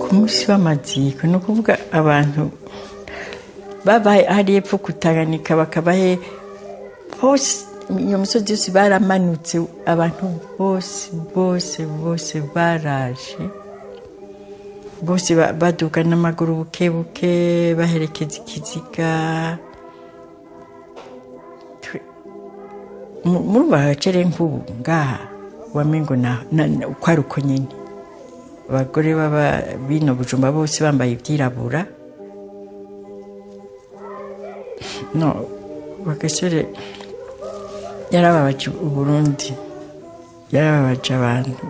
ku munsi w'amaziko ni ukuvuga abantu baba hari epfo kutaganika bakabahe bose iyo misozi yose baramanutse abantu bose bose bose baraje bose ba- baduga n'amaguru buke buke baherekeza ikiziga. Twe- mu- murumva hacere nk'ubu ngaha wamengo uko ari uko nyine abagore baba bino bujumba bose bambaye ibyirabura. No bagasore yarababaje uburundi yarababaje abantu.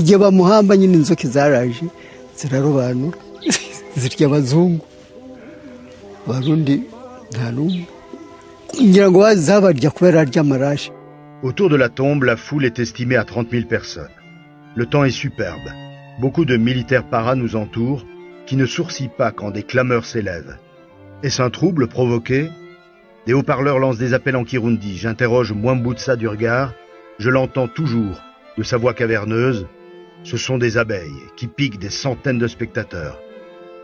Igihe bamuhamba nyine inzoka zaraje zirarobanura zirya abazungu. Abarundi nta n'umwe. Autour de la tombe, la foule est estimée à 30 000 personnes. Le temps est superbe. Beaucoup de militaires paras nous entourent, qui ne sourcillent pas quand des clameurs s'élèvent. Est-ce un trouble provoqué? Des haut-parleurs lancent des appels en Kirundi. J'interroge Mwambutsa du regard. Je l'entends toujours, de sa voix caverneuse. Ce sont des abeilles qui piquent des centaines de spectateurs.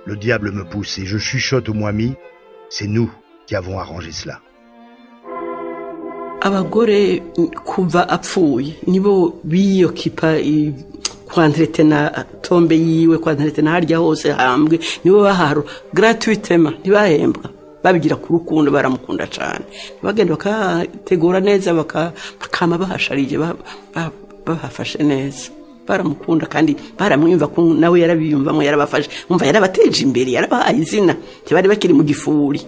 Le diable me pousse et je chuchote au Mwami. C'est nous qui avons arrangé cela. Abagore kuva apfuye nibo biyokipa i- kwantretena tombe yiwe kwantretena harya hose hambwe nibo baharo. Gratuitema ntibahembwa. Babigira ku rukundo baramukunda cyane bagenda bakategura neza baka- bakama bahasharije ba- ba- bahafashe neza. Baramukunda kandi baramwumva ko nawe yarabiyumvamo yarabafashe. Umva yarabateje imbere yarabahaye izina. Ntibari bakiri mu gifuri.